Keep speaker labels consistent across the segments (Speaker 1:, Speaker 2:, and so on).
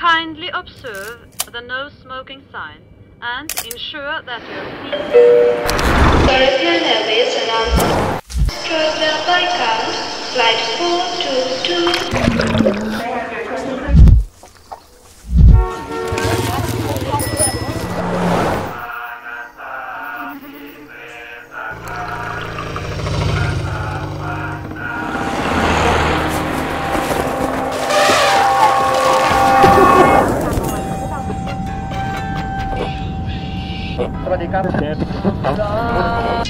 Speaker 1: Kindly observe the no smoking sign and ensure that your seat...
Speaker 2: de.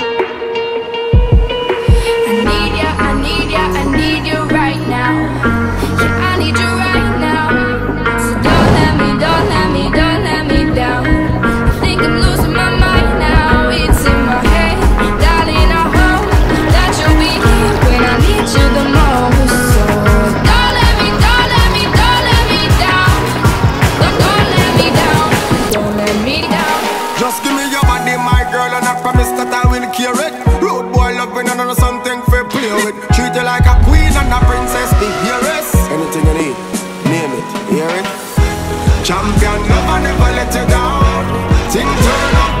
Speaker 3: thing for play with. Treat you like a queen and a princess, the heiress. Anything you need, name it, hear it. Champion, never, never let you down. Things turn up.